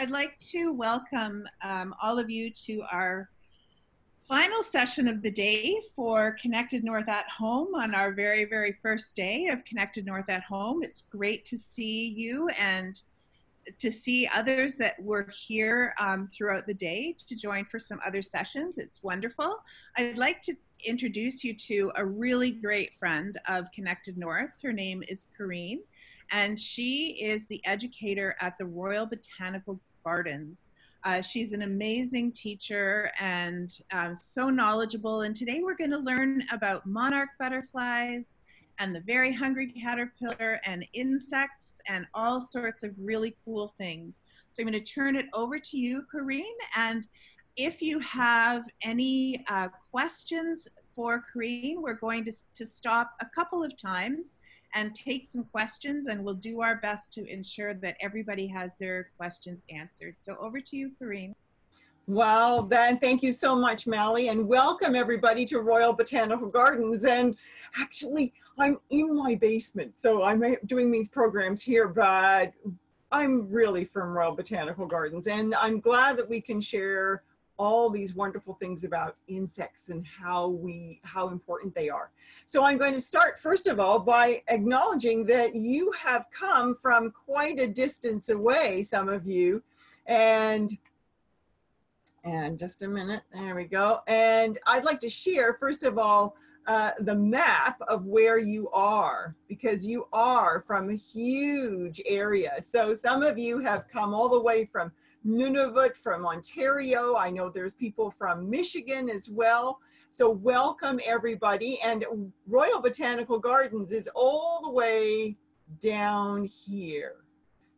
I'd like to welcome um, all of you to our final session of the day for Connected North at Home on our very, very first day of Connected North at Home. It's great to see you and to see others that were here um, throughout the day to join for some other sessions. It's wonderful. I'd like to introduce you to a really great friend of Connected North. Her name is Kareen, and she is the educator at the Royal Botanical Gardens. Uh, she's an amazing teacher and um, so knowledgeable. And today we're going to learn about monarch butterflies and the very hungry caterpillar and insects and all sorts of really cool things. So I'm going to turn it over to you, Kareen. And if you have any uh, questions for Kareen, we're going to, to stop a couple of times and take some questions and we'll do our best to ensure that everybody has their questions answered. So over to you, Kareen. Wow, then thank you so much, Mally, and welcome everybody to Royal Botanical Gardens. And actually, I'm in my basement, so I'm doing these programs here, but I'm really from Royal Botanical Gardens, and I'm glad that we can share all these wonderful things about insects and how we how important they are. So I'm going to start first of all by acknowledging that you have come from quite a distance away, some of you, and and just a minute, there we go. And I'd like to share first of all uh, the map of where you are because you are from a huge area. So some of you have come all the way from Nunavut, from Ontario. I know there's people from Michigan as well. So welcome everybody. And Royal Botanical Gardens is all the way down here.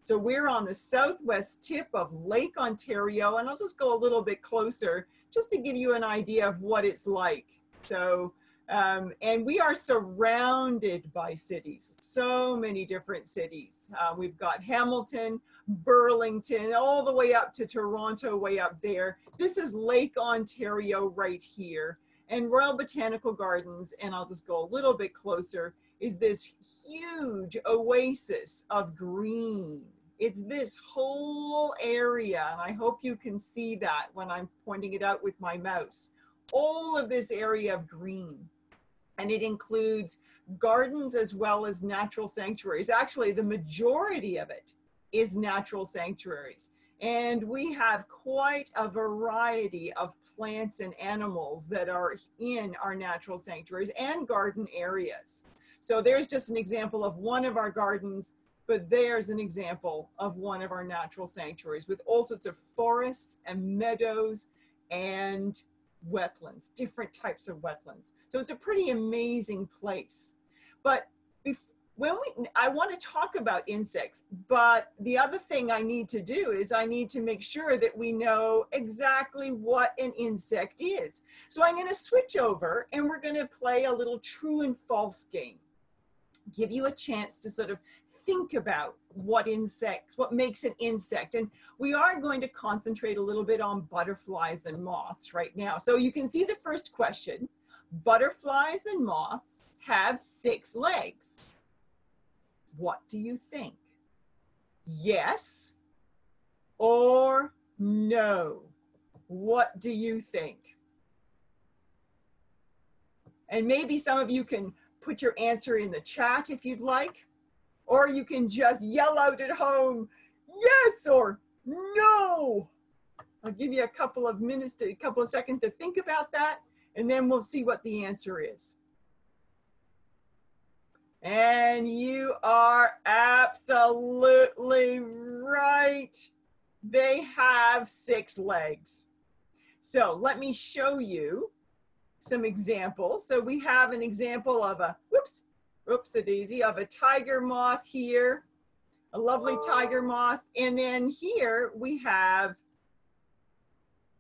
So we're on the southwest tip of Lake Ontario, and I'll just go a little bit closer just to give you an idea of what it's like. So um, and we are surrounded by cities, so many different cities. Uh, we've got Hamilton, Burlington, all the way up to Toronto, way up there. This is Lake Ontario right here. And Royal Botanical Gardens, and I'll just go a little bit closer, is this huge oasis of green. It's this whole area, and I hope you can see that when I'm pointing it out with my mouse. All of this area of green and it includes gardens as well as natural sanctuaries. Actually, the majority of it is natural sanctuaries. And we have quite a variety of plants and animals that are in our natural sanctuaries and garden areas. So there's just an example of one of our gardens, but there's an example of one of our natural sanctuaries with all sorts of forests and meadows and wetlands, different types of wetlands. So it's a pretty amazing place. But when we, I want to talk about insects, but the other thing I need to do is I need to make sure that we know exactly what an insect is. So I'm going to switch over and we're going to play a little true and false game. Give you a chance to sort of think about what insects, what makes an insect. And we are going to concentrate a little bit on butterflies and moths right now. So you can see the first question. Butterflies and moths have six legs. What do you think? Yes or no? What do you think? And maybe some of you can put your answer in the chat if you'd like or you can just yell out at home, yes or no. I'll give you a couple of minutes, to, a couple of seconds to think about that, and then we'll see what the answer is. And you are absolutely right. They have six legs. So let me show you some examples. So we have an example of a, whoops, oops a daisy of a tiger moth here a lovely tiger moth. And then here we have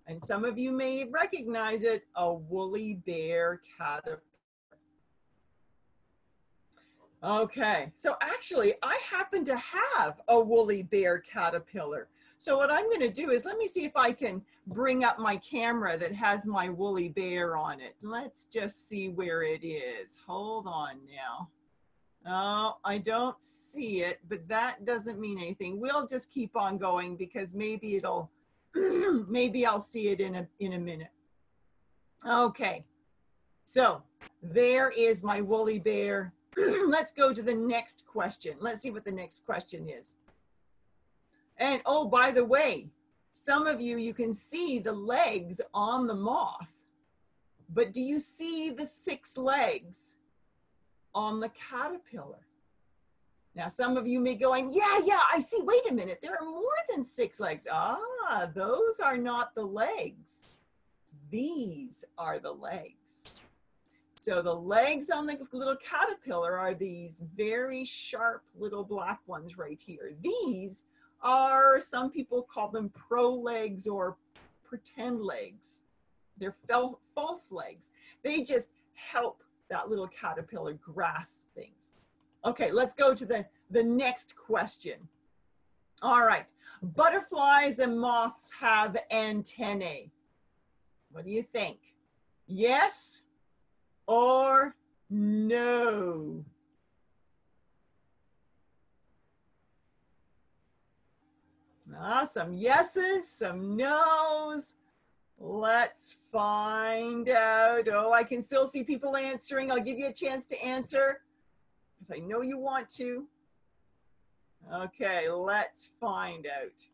and some of you may recognize it a woolly bear caterpillar. Okay so actually i happen to have a woolly bear caterpillar. So what i'm going to do is let me see if i can bring up my camera that has my woolly bear on it. Let's just see where it is. Hold on now Oh, I don't see it, but that doesn't mean anything. We'll just keep on going because maybe it'll, maybe I'll see it in a, in a minute. Okay, so there is my woolly bear. Let's go to the next question. Let's see what the next question is. And oh, by the way, some of you, you can see the legs on the moth, but do you see the six legs on the caterpillar? Now, some of you may be going, yeah, yeah, I see. Wait a minute. There are more than six legs. Ah, those are not the legs. These are the legs. So the legs on the little caterpillar are these very sharp little black ones right here. These are, some people call them pro legs or pretend legs. They're false legs. They just help that little caterpillar grasp things. Okay, let's go to the, the next question. All right, butterflies and moths have antennae. What do you think? Yes or no? Ah, some yeses, some nos. Let's find out. Oh, I can still see people answering. I'll give you a chance to answer because I know you want to. Okay, let's find out.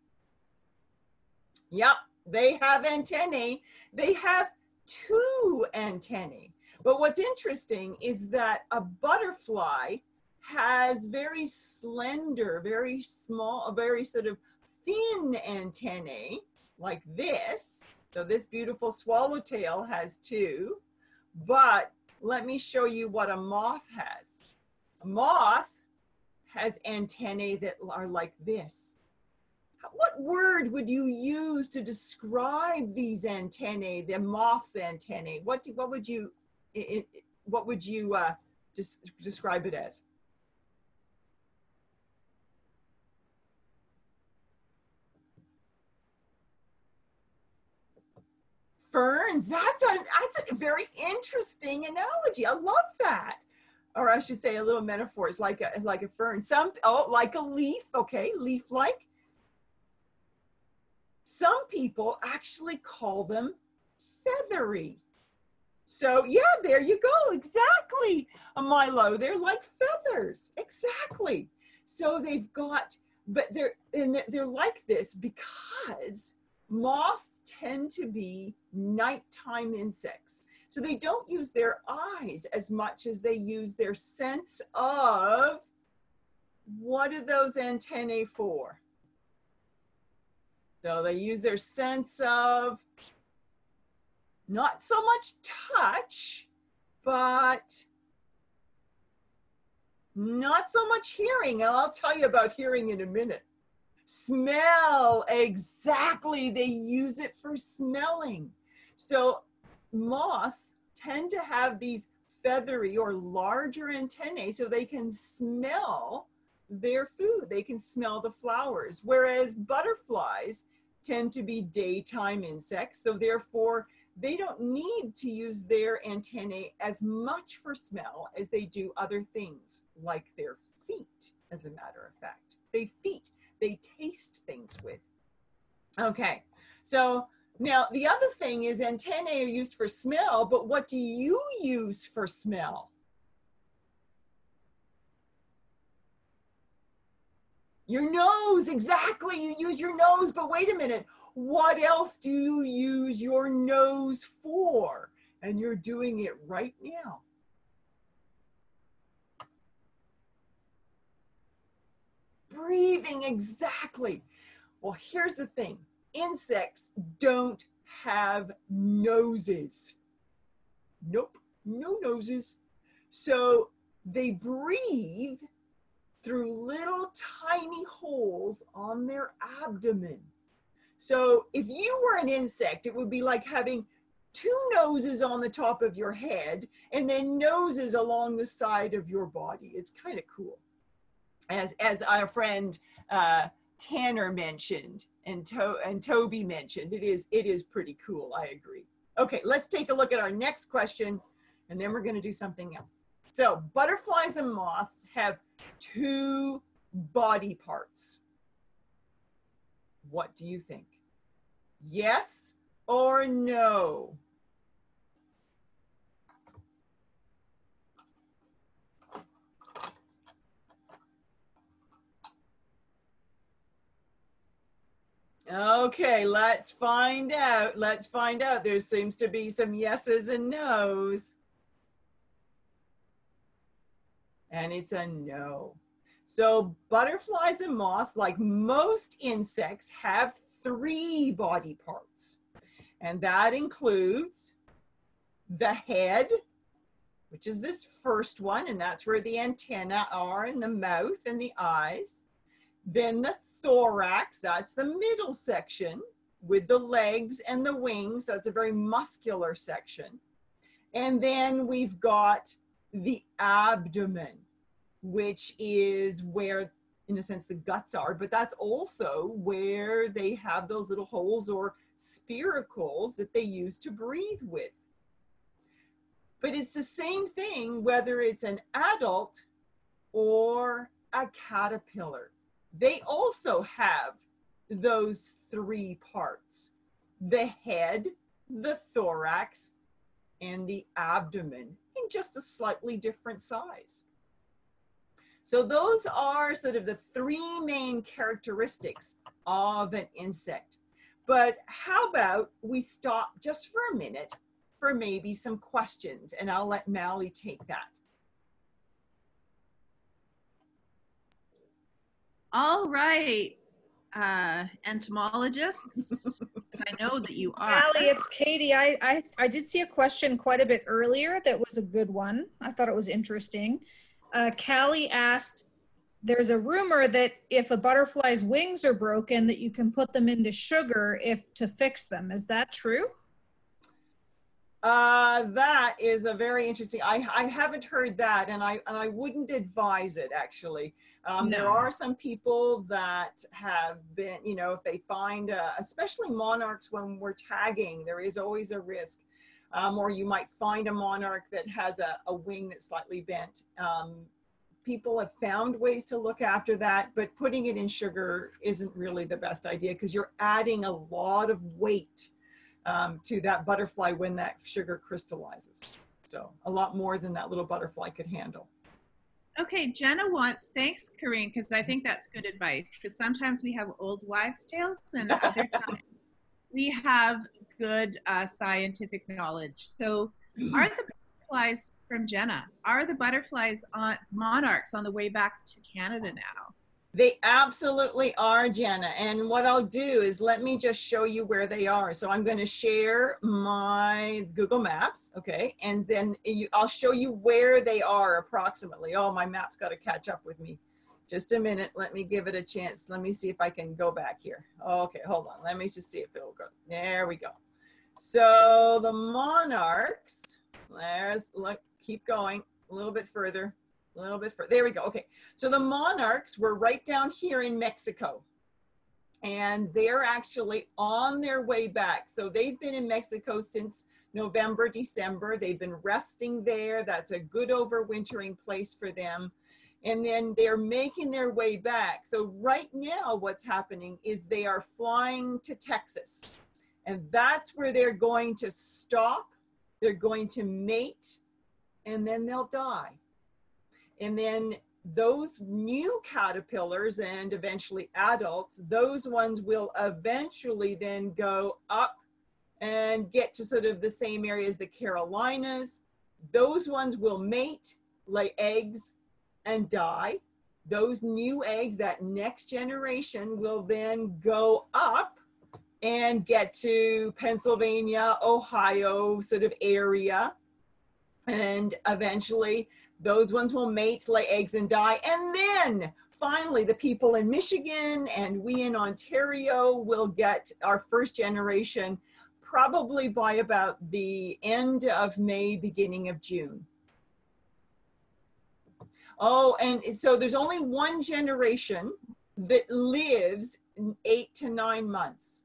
Yep, they have antennae. They have two antennae. But what's interesting is that a butterfly has very slender, very small, a very sort of thin antennae like this. So this beautiful swallowtail has two, but let me show you what a moth has. A moth has antennae that are like this. What word would you use to describe these antennae, the moth's antennae? What, do, what would you, it, what would you uh, des describe it as? Ferns. That's a that's a very interesting analogy. I love that. Or I should say a little metaphor. It's like a like a fern. Some oh like a leaf. Okay, leaf like. Some people actually call them feathery. So yeah, there you go. Exactly, Milo. They're like feathers. Exactly. So they've got, but they're and they're like this because moths tend to be nighttime insects. So they don't use their eyes as much as they use their sense of what are those antennae for? So they use their sense of not so much touch, but not so much hearing. And I'll tell you about hearing in a minute. Smell, exactly. They use it for smelling. So moths tend to have these feathery or larger antennae so they can smell their food. They can smell the flowers. Whereas butterflies tend to be daytime insects. So therefore, they don't need to use their antennae as much for smell as they do other things like their feet, as a matter of fact. They feet they taste things with. Okay, so now the other thing is antennae are used for smell, but what do you use for smell? Your nose, exactly. You use your nose, but wait a minute. What else do you use your nose for? And you're doing it right now. Breathing exactly. Well, here's the thing insects don't have noses. Nope, no noses. So they breathe through little tiny holes on their abdomen. So if you were an insect, it would be like having two noses on the top of your head and then noses along the side of your body. It's kind of cool as as our friend uh, Tanner mentioned and to and Toby mentioned, it is it is pretty cool. I agree. Okay, let's take a look at our next question, and then we're going to do something else. So butterflies and moths have two body parts. What do you think? Yes or no? Okay, let's find out. Let's find out. There seems to be some yeses and nos. And it's a no. So butterflies and moths, like most insects, have three body parts. And that includes the head, which is this first one, and that's where the antenna are, and the mouth and the eyes. Then the thorax, that's the middle section with the legs and the wings. So it's a very muscular section. And then we've got the abdomen, which is where, in a sense, the guts are, but that's also where they have those little holes or spiracles that they use to breathe with. But it's the same thing whether it's an adult or a caterpillar they also have those three parts the head, the thorax, and the abdomen in just a slightly different size. So, those are sort of the three main characteristics of an insect. But how about we stop just for a minute for maybe some questions, and I'll let Mally take that. All right, uh, entomologists. I know that you are. Allie, it's Katie. I, I, I did see a question quite a bit earlier that was a good one. I thought it was interesting. Uh, Callie asked, there's a rumor that if a butterfly's wings are broken, that you can put them into sugar if to fix them. Is that true? Uh, that is a very interesting. I, I haven't heard that, and I and I wouldn't advise it actually. Um, no. There are some people that have been, you know, if they find, uh, especially monarchs when we're tagging, there is always a risk. Um, or you might find a monarch that has a, a wing that's slightly bent. Um, people have found ways to look after that, but putting it in sugar isn't really the best idea because you're adding a lot of weight um, to that butterfly when that sugar crystallizes. So a lot more than that little butterfly could handle. Okay, Jenna wants, thanks, Corrine, because I think that's good advice. Because sometimes we have old wives' tales, and other times we have good uh, scientific knowledge. So, are the butterflies from Jenna? Are the butterflies on monarchs on the way back to Canada now? They absolutely are, Jenna. And what I'll do is let me just show you where they are. So I'm going to share my Google Maps, okay? And then you, I'll show you where they are approximately. Oh, my map's got to catch up with me. Just a minute. Let me give it a chance. Let me see if I can go back here. Okay, hold on. Let me just see if it'll go. There we go. So the monarchs, there's, look, keep going a little bit further a little bit further. There we go. Okay. So the monarchs were right down here in Mexico. And they're actually on their way back. So they've been in Mexico since November, December. They've been resting there. That's a good overwintering place for them. And then they're making their way back. So right now, what's happening is they are flying to Texas. And that's where they're going to stop. They're going to mate and then they'll die. And then those new caterpillars and eventually adults, those ones will eventually then go up and get to sort of the same area as the Carolinas. Those ones will mate, lay eggs, and die. Those new eggs, that next generation, will then go up and get to Pennsylvania, Ohio sort of area. And eventually those ones will mate, lay eggs, and die. And then finally, the people in Michigan and we in Ontario will get our first generation probably by about the end of May, beginning of June. Oh, and so there's only one generation that lives eight to nine months.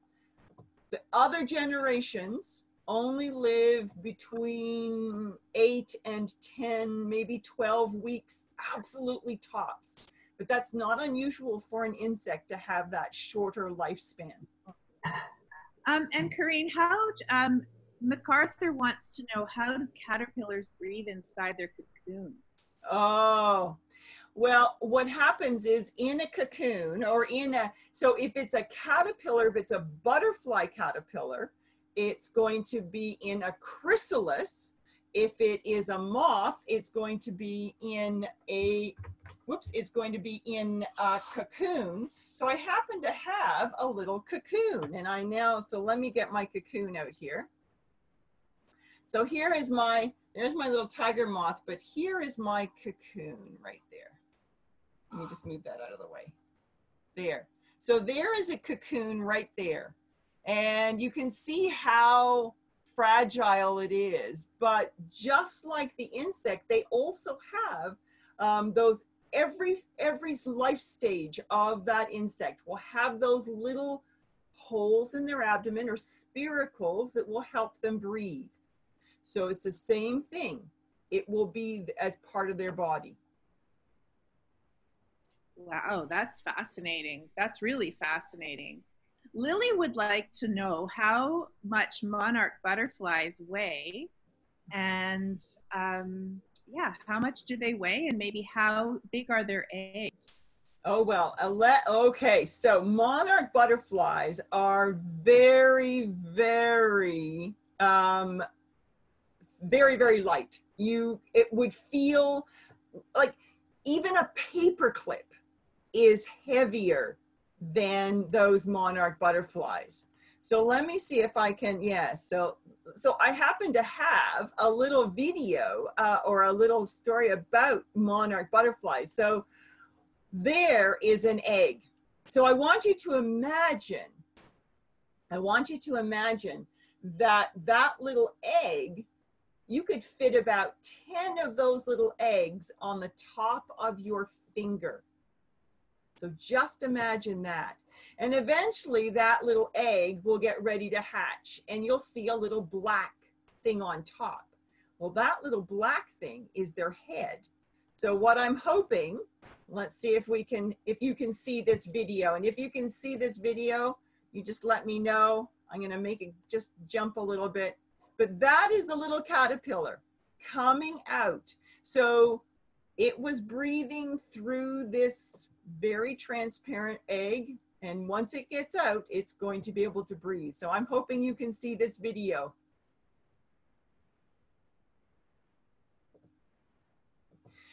The other generations only live between eight and 10, maybe 12 weeks, absolutely tops. But that's not unusual for an insect to have that shorter lifespan. Um, and Corrine, how um, MacArthur wants to know how do caterpillars breathe inside their cocoons? Oh, well, what happens is in a cocoon or in a, so if it's a caterpillar, if it's a butterfly caterpillar, it's going to be in a chrysalis. If it is a moth, it's going to be in a, whoops, it's going to be in a cocoon. So I happen to have a little cocoon and I now, so let me get my cocoon out here. So here is my, there's my little tiger moth, but here is my cocoon right there. Let me just move that out of the way. There. So there is a cocoon right there. And you can see how fragile it is. But just like the insect, they also have um, those every every life stage of that insect will have those little holes in their abdomen or spiracles that will help them breathe. So it's the same thing. It will be as part of their body. Wow, that's fascinating. That's really fascinating. Lily would like to know how much monarch butterflies weigh and um, yeah, how much do they weigh and maybe how big are their eggs? Oh, well, okay. So monarch butterflies are very, very, um, very, very light. You, it would feel like even a paper clip is heavier than those monarch butterflies. So let me see if I can, yeah, so, so I happen to have a little video uh, or a little story about monarch butterflies. So there is an egg. So I want you to imagine, I want you to imagine that that little egg, you could fit about 10 of those little eggs on the top of your finger. So just imagine that. And eventually that little egg will get ready to hatch and you'll see a little black thing on top. Well, that little black thing is their head. So what I'm hoping, let's see if we can, if you can see this video. And if you can see this video, you just let me know. I'm gonna make it just jump a little bit. But that is the little caterpillar coming out. So it was breathing through this very transparent egg. And once it gets out, it's going to be able to breathe. So I'm hoping you can see this video.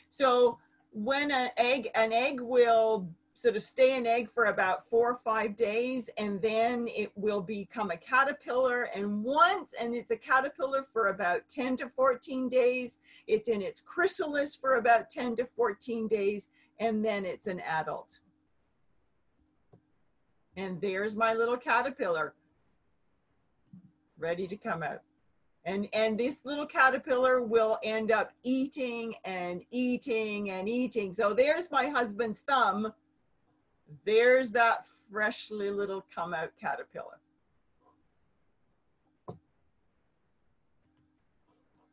So when an egg, an egg will sort of stay an egg for about four or five days and then it will become a caterpillar and once and it's a caterpillar for about 10 to 14 days it's in its chrysalis for about 10 to 14 days and then it's an adult. And there's my little caterpillar ready to come out. And, and this little caterpillar will end up eating and eating and eating. So there's my husband's thumb. There's that freshly little come out caterpillar.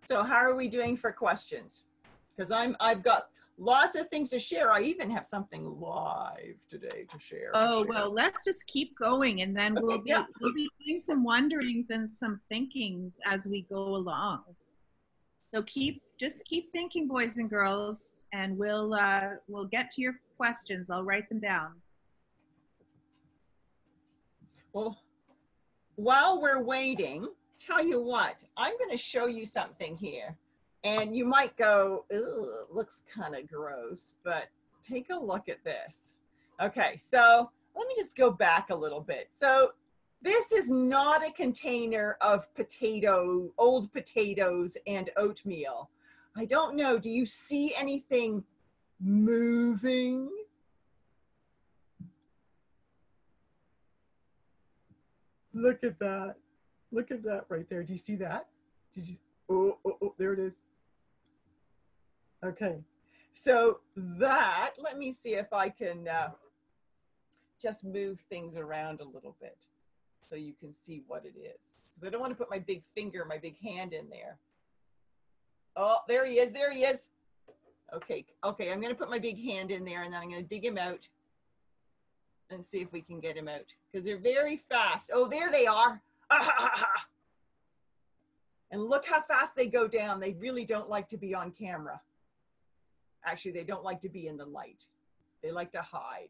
So how are we doing for questions? Because I'm I've got lots of things to share. I even have something live today to share. Oh, share. well, let's just keep going and then we'll, be, yeah. we'll be doing some wonderings and some thinkings as we go along. So keep, just keep thinking, boys and girls, and we'll, uh, we'll get to your questions. I'll write them down. Well, while we're waiting, tell you what, I'm going to show you something here. And you might go, Ugh, looks kind of gross, but take a look at this. Okay, so let me just go back a little bit. So this is not a container of potato, old potatoes and oatmeal. I don't know, do you see anything moving? Look at that. Look at that right there. Do you see that? Did you, oh, oh, oh, there it is. Okay, so that, let me see if I can uh, just move things around a little bit. so you can see what it is. Because I don't want to put my big finger, my big hand in there. Oh, there he is. There he is. Okay, okay, I'm gonna put my big hand in there and then I'm gonna dig him out and see if we can get him out because they're very fast. Oh, there they are. and look how fast they go down. They really don't like to be on camera. Actually, they don't like to be in the light. They like to hide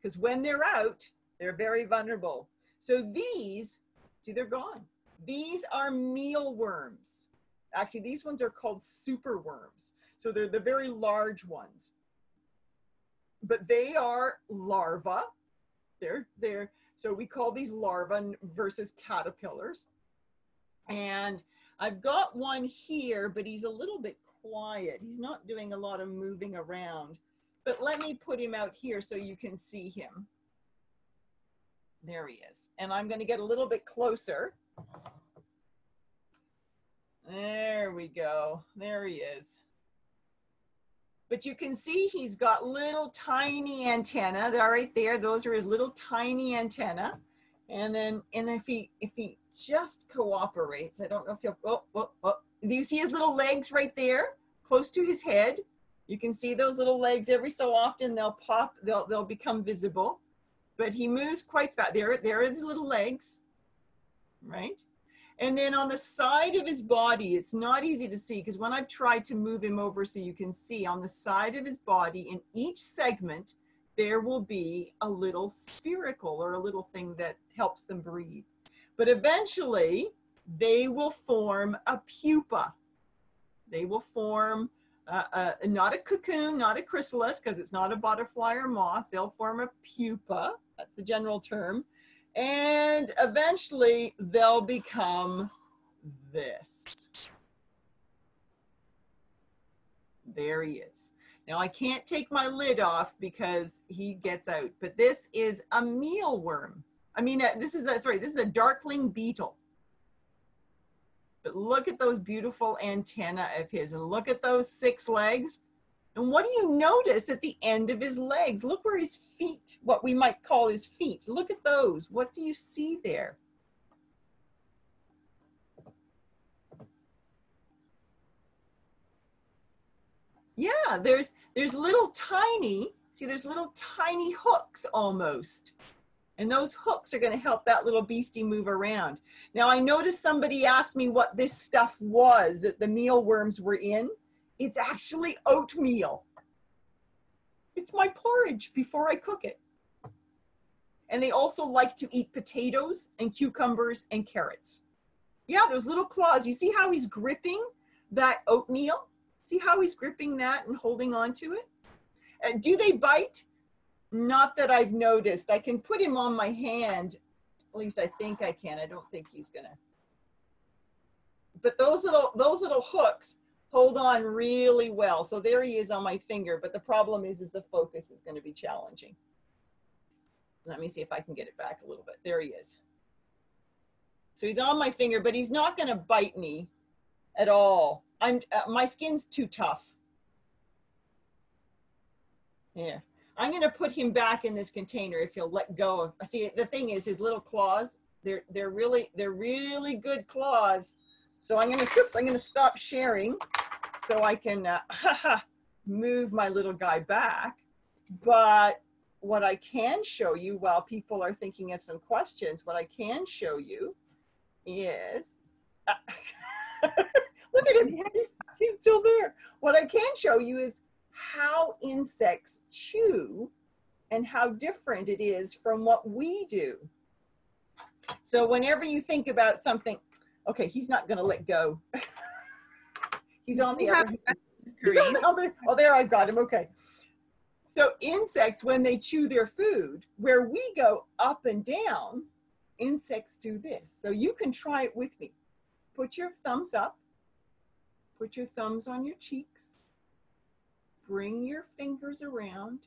because when they're out, they're very vulnerable. So these, see, they're gone. These are mealworms. Actually, these ones are called superworms. So they're the very large ones. But they are larvae. They're, they're, so we call these larvae versus caterpillars. And I've got one here, but he's a little bit quiet. He's not doing a lot of moving around. But let me put him out here so you can see him. There he is. And I'm going to get a little bit closer. There we go. There he is. But you can see he's got little tiny antenna. They're right there. Those are his little tiny antenna. And then, and if he, if he just cooperates, I don't know if he'll, oh, oh, oh. Do you see his little legs right there, close to his head? You can see those little legs every so often. They'll pop, they'll, they'll become visible. But he moves quite fast. There, there are his little legs, right? And then on the side of his body, it's not easy to see because when I've tried to move him over so you can see on the side of his body in each segment, there will be a little spiracle or a little thing that helps them breathe. But eventually they will form a pupa. They will form uh, uh, not a cocoon, not a chrysalis, because it's not a butterfly or moth. They'll form a pupa. That's the general term. And eventually they'll become this. There he is. Now I can't take my lid off because he gets out, but this is a mealworm. I mean, uh, this is a, sorry, this is a darkling beetle. But look at those beautiful antenna of his and look at those six legs. And what do you notice at the end of his legs? Look where his feet, what we might call his feet, look at those. What do you see there? Yeah, there's, there's little tiny, see there's little tiny hooks almost. And those hooks are gonna help that little beastie move around. Now I noticed somebody asked me what this stuff was that the mealworms were in. It's actually oatmeal. It's my porridge before I cook it. And they also like to eat potatoes and cucumbers and carrots. Yeah, those little claws. You see how he's gripping that oatmeal? See how he's gripping that and holding on to it? And do they bite? Not that I've noticed. I can put him on my hand. At least I think I can. I don't think he's gonna. But those little those little hooks hold on really well. So there he is on my finger, but the problem is, is the focus is gonna be challenging. Let me see if I can get it back a little bit. There he is. So he's on my finger, but he's not gonna bite me at all. I'm, uh, my skin's too tough. Yeah. I'm gonna put him back in this container if he'll let go of, see, the thing is his little claws, they're, they're really, they're really good claws. So I'm gonna, oops, I'm gonna stop sharing so I can uh, move my little guy back. But what I can show you while people are thinking of some questions, what I can show you is, uh, look at him, he's, he's still there. What I can show you is how insects chew and how different it is from what we do. So whenever you think about something, okay, he's not gonna let go. he's on the other he's on the other, oh there, I've got him, okay. So insects, when they chew their food, where we go up and down, insects do this. So you can try it with me. Put your thumbs up, put your thumbs on your cheeks, bring your fingers around.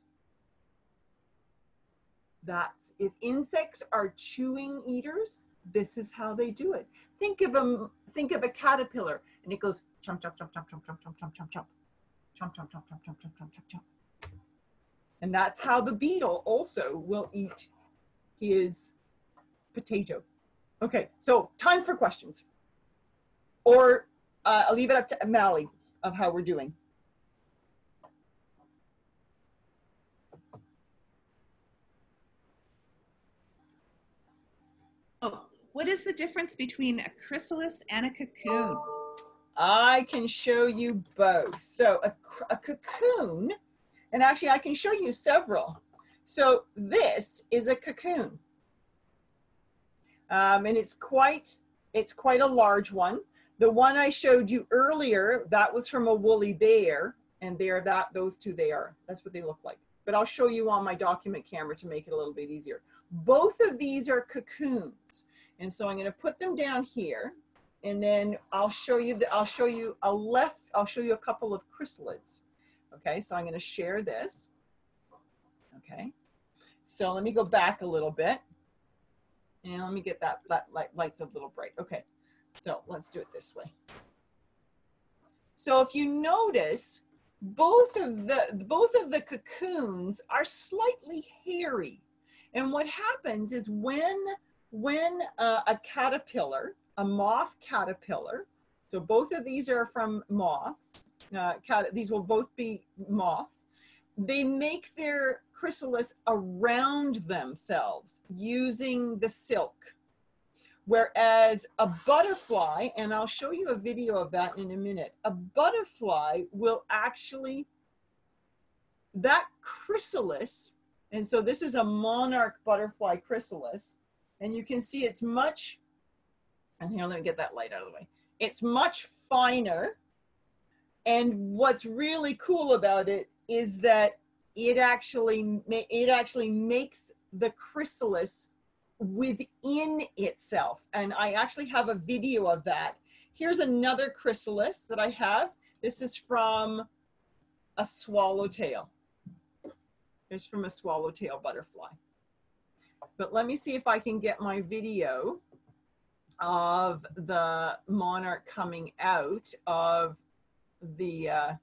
That's, if insects are chewing eaters, this is how they do it. Think of a, think of a caterpillar and it goes chomp, chomp, chomp, chomp, chomp, chomp, chomp, chomp, chomp, chomp, chomp, chomp, chomp, chomp, chomp, chomp, chomp, chomp. And that's how the beetle also will eat his potato. Okay, so time for questions. Or uh, I'll leave it up to Mally of how we're doing. Oh, what is the difference between a chrysalis and a cocoon? I can show you both. So a, a cocoon, and actually I can show you several. So this is a cocoon. Um, and it's quite, it's quite a large one. The one I showed you earlier, that was from a woolly bear, and there, that, those two they are. That's what they look like. But I'll show you on my document camera to make it a little bit easier. Both of these are cocoons. And so I'm gonna put them down here and then I'll show you the, I'll show you a left, I'll show you a couple of chrysalids. Okay, so I'm gonna share this. Okay, so let me go back a little bit. And let me get that, that light, lights a little bright. Okay, so let's do it this way. So if you notice, both of the, both of the cocoons are slightly hairy. And what happens is when, when uh, a caterpillar, a moth caterpillar. So both of these are from moths. Uh, cat, these will both be moths. They make their chrysalis around themselves using the silk. Whereas a butterfly, and I'll show you a video of that in a minute, a butterfly will actually, that chrysalis, and so this is a monarch butterfly chrysalis, and you can see it's much and here, let me get that light out of the way. It's much finer. And what's really cool about it is that it actually, it actually makes the chrysalis within itself. And I actually have a video of that. Here's another chrysalis that I have. This is from a swallowtail. Here's from a swallowtail butterfly. But let me see if I can get my video of the monarch coming out of the uh,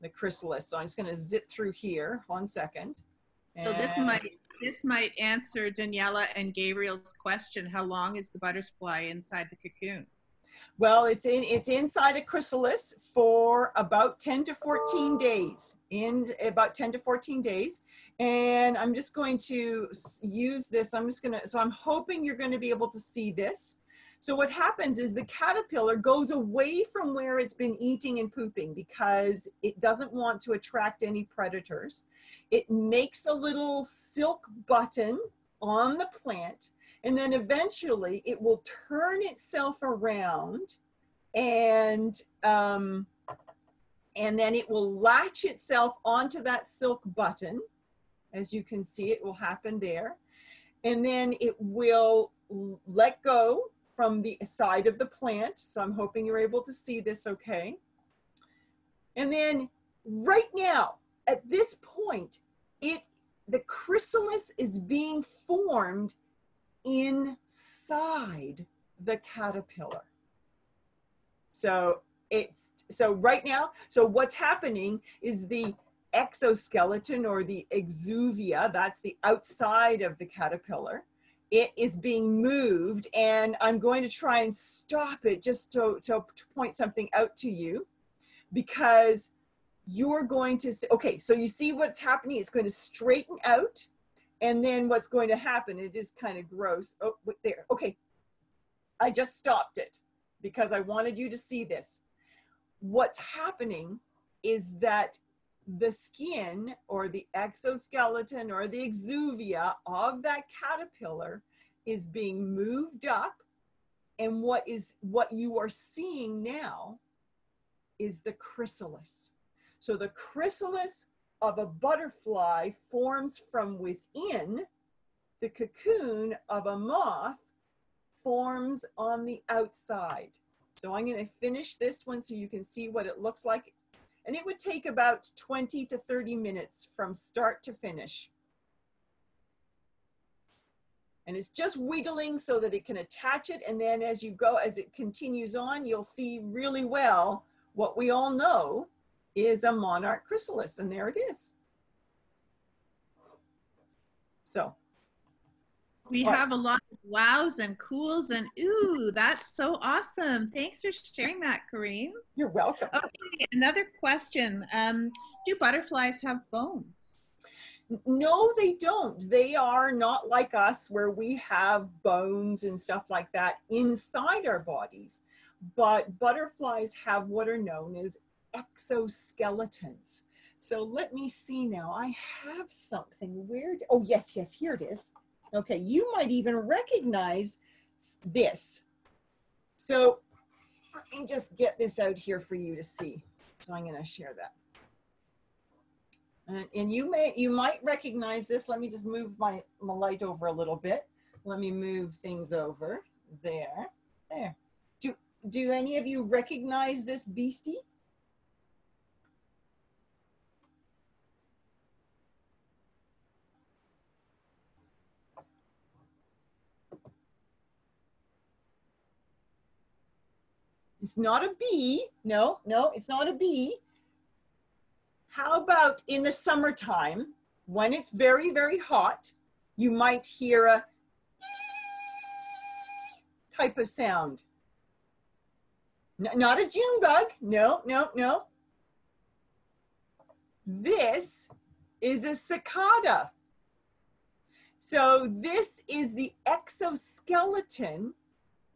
the chrysalis. So I'm just going to zip through here. One second. So this might this might answer Daniela and Gabriel's question. How long is the butterfly inside the cocoon? Well, it's in it's inside a chrysalis for about 10 to 14 days. In about 10 to 14 days. And I'm just going to use this. I'm just going to so I'm hoping you're going to be able to see this. So what happens is the caterpillar goes away from where it's been eating and pooping because it doesn't want to attract any predators. It makes a little silk button on the plant and then eventually it will turn itself around and um, and then it will latch itself onto that silk button. As you can see it will happen there. And then it will let go from the side of the plant. So i'm hoping you're able to see this okay. And then right now at this point it the chrysalis is being formed inside the caterpillar. So it's so right now, so what's happening is the exoskeleton or the exuvia, that's the outside of the caterpillar. It is being moved and I'm going to try and stop it just to, to, point something out to you because you're going to, s- okay, so you see what's happening? It's going to straighten out and then what's going to happen, it is kind of gross. Oh, there. Okay. I just stopped it because I wanted you to see this. What's happening is that the skin or the exoskeleton or the exuvia of that caterpillar is being moved up and what is what you are seeing now is the chrysalis. So the chrysalis of a butterfly forms from within, the cocoon of a moth forms on the outside. So I'm going to finish this one so you can see what it looks like. And it would take about 20 to 30 minutes from start to finish. And it's just wiggling so that it can attach it. And then as you go, as it continues on, you'll see really well what we all know is a monarch chrysalis. And there it is. So We have a lot of wows and cools and ooh, that's so awesome. Thanks for sharing that, Kareen. You're welcome. Okay, another question. Um, do butterflies have bones? No, they don't. They are not like us where we have bones and stuff like that inside our bodies. But butterflies have what are known as exoskeletons. So let me see now. I have something weird. Oh, yes, yes, here it is. Okay, you might even recognize this. So let me just get this out here for you to see. So I'm going to share that. And, and you may you might recognize this. Let me just move my, my light over a little bit. Let me move things over. There. There. Do do any of you recognize this beastie? It's not a bee. No, no, it's not a bee. How about in the summertime, when it's very, very hot, you might hear a type of sound. N- not a June bug. No, no, no. This is a cicada. So this is the exoskeleton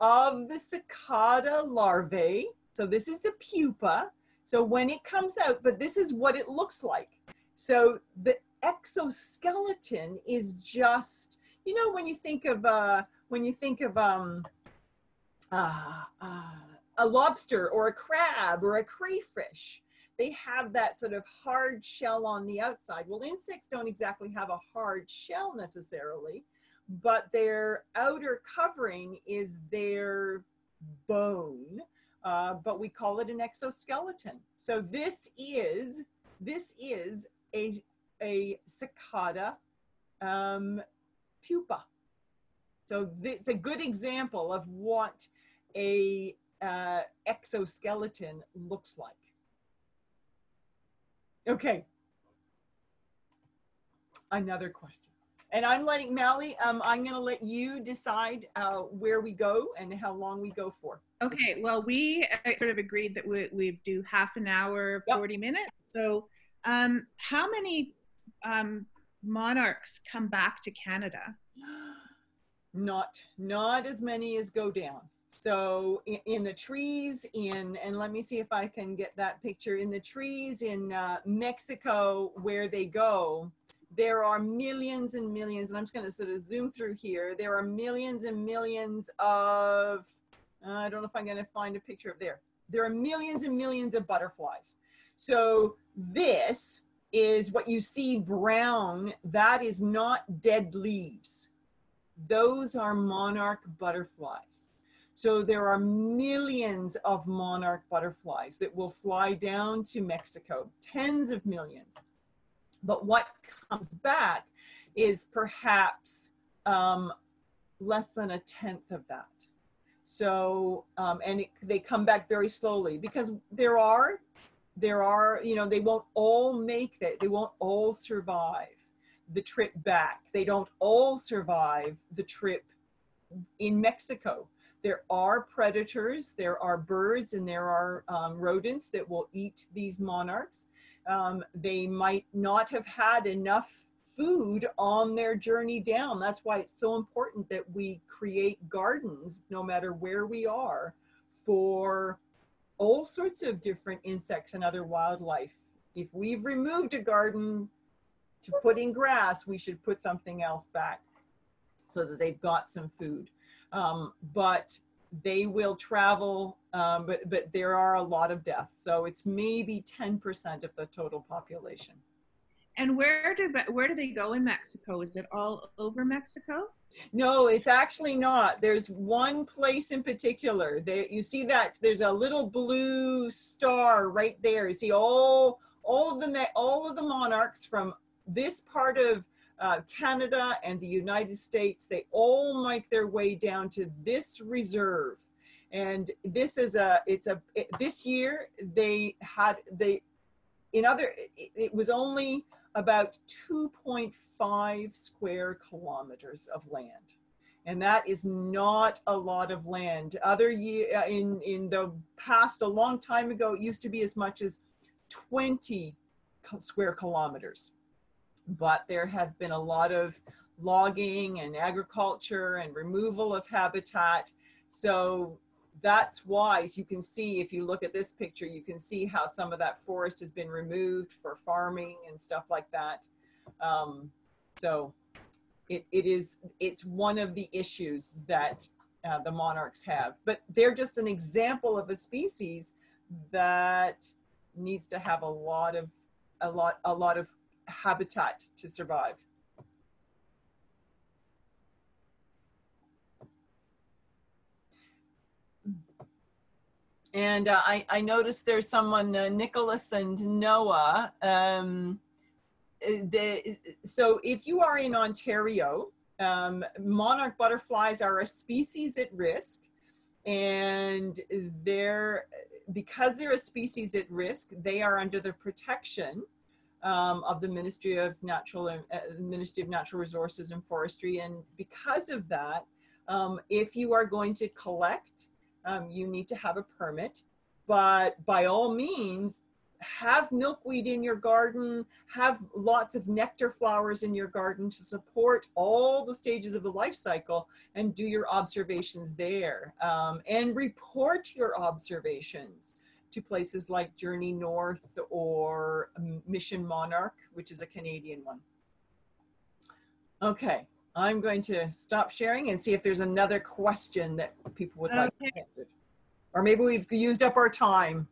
of the cicada larvae. So this is the pupa. So when it comes out, but this is what it looks like. So the exoskeleton is just, you know, when you think of uh, when you think of um, uh, uh, a lobster or a crab or a crayfish, they have that sort of hard shell on the outside. Well, insects don't exactly have a hard shell necessarily, but their outer covering is their bone uh, but we call it an exoskeleton. So this is this is a a cicada um, pupa. So it's a good example of what a uh, exoskeleton looks like. Okay. Another question. And I'm letting Mally, um, I'm going to let you decide uh, where we go and how long we go for. Okay, well, we uh, sort of agreed that we, we do half an hour, Yep. 40 minutes. So, um, how many um, monarchs come back to Canada? Not, not as many as go down. So in, in the trees in, and let me see if I can get that picture, in the trees in uh, Mexico where they go, there are millions and millions, and I'm just gonna sort of zoom through here. There are millions and millions of, uh, I don't know if I'm gonna find a picture of there. There are millions and millions of butterflies. So this is what you see brown, that is not dead leaves those are monarch butterflies. So there are millions of monarch butterflies that will fly down to Mexico, tens of millions. But what comes back is perhaps um, less than a tenth of that. So, um, and it, they come back very slowly because there are, there are, you know, they won't all make it. they won't all survive the trip back. They don't all survive the trip in Mexico. There are predators, there are birds, and there are um, rodents that will eat these monarchs. Um, they might not have had enough food on their journey down. That's why it's so important that we create gardens, no matter where we are, for all sorts of different insects and other wildlife. If we've removed a garden, to put in grass, we should put something else back so that they've got some food. Um, but they will travel, um, but, but there are a lot of deaths. So it's maybe 10% of the total population. And where do where do they go in Mexico? Is it all over Mexico? No, it's actually not. There's one place in particular. There, you see that there's a little blue star right there. You see all all of the all of the monarchs from this part of uh, Canada and the United States. They all make their way down to this reserve, and this is a it's a it, this year they had they in other it, it was only about 2.5 square kilometers of land. And that is not a lot of land. Other year uh, in in the past, a long time ago, it used to be as much as 20 square kilometers. But there have been a lot of logging and agriculture and removal of habitat. So that's why, as you can see, if you look at this picture, you can see how some of that forest has been removed for farming and stuff like that. Um, so it, it is, it's one of the issues that uh, the monarchs have, but they're just an example of a species that needs to have a lot of, a lot, a lot of habitat to survive. And uh, I, I noticed there's someone, uh, Nicholas and Noah. Um, uh, the, so if you are in Ontario, um, monarch butterflies are a species at risk. And they're, because they're a species at risk, they are under the protection um, of the Ministry of Natural uh, Ministry of Natural Resources and Forestry. And because of that, um, if you are going to collect um, you need to have a permit. But by all means, have milkweed in your garden, have lots of nectar flowers in your garden to support all the stages of the life cycle and do your observations there. Um, and report your observations to places like Journey North or um, Mission Monarch, which is a Canadian one. Okay, I'm going to stop sharing and see if there's another question that people would like Okay. answered. Or maybe we've used up our time.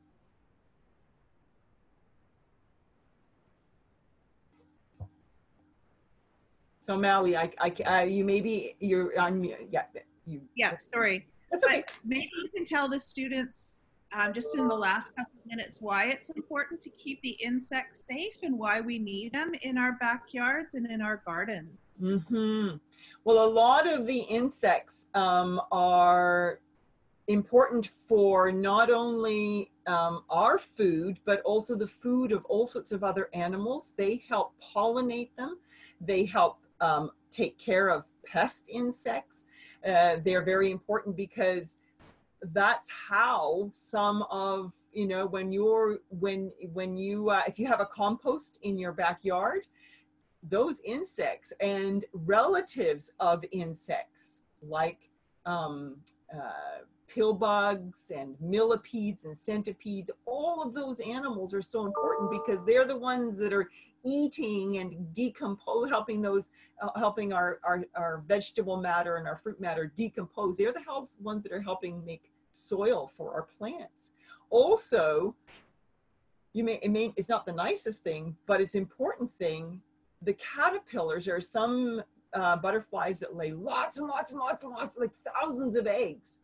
So Mally, I, I, I you maybe you're on, mute. yeah, you. Yeah, sorry. That's okay. But maybe you can tell the students, um, just in the last couple of minutes, why it's important to keep the insects safe and why we need them in our backyards and in our gardens. hmm Well, a lot of the insects um, are important for not only um, our food, but also the food of all sorts of other animals. They help pollinate them. They help um, take care of pest insects. Uh, they're very important because that's how some of you know when you're when when you uh, if you have a compost in your backyard those insects and relatives of insects like um, uh, pill bugs and millipedes and centipedes, all of those animals are so important because they're the ones that are eating and decompose, helping those, uh, helping our, our, our vegetable matter and our fruit matter decompose. They're the helps, ones that are helping make soil for our plants. Also, you may, it may, it's not the nicest thing, but it's important thing. The caterpillars are some uh, butterflies that lay lots and lots and lots and lots, like thousands of eggs.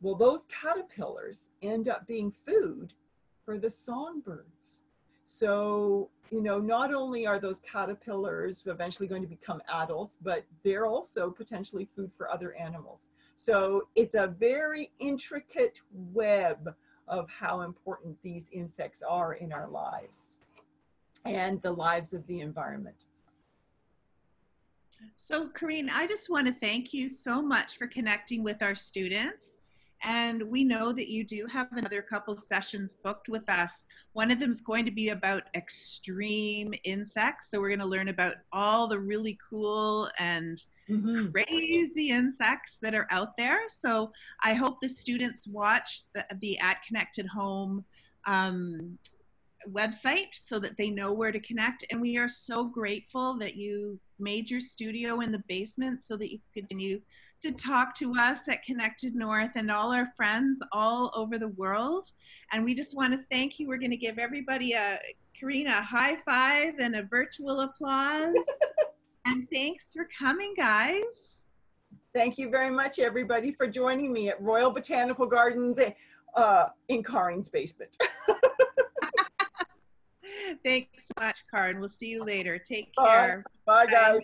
Well, those caterpillars end up being food for the songbirds. So, you know, not only are those caterpillars eventually going to become adults, but they're also potentially food for other animals. So it's a very intricate web of how important these insects are in our lives and the lives of the environment. So, Kareen, I just want to thank you so much for connecting with our students. And we know that you do have another couple sessions booked with us. One of them is going to be about extreme insects. So, we're going to learn about all the really cool and Mhm. crazy insects that are out there. So, I hope the students watch the, the At Connected Home um, website so that they know where to connect. And we are so grateful that you made your studio in the basement so that you could continue to talk to us at Connected North and all our friends all over the world. And we just want to thank you. We're going to give everybody a Karina a high five and a virtual applause. and thanks for coming, guys. Thank you very much, everybody, for joining me at Royal Botanical Gardens uh, in Kareen's basement. Thanks so much, Karin. We'll see you later. Take care. Bye, Bye. guys.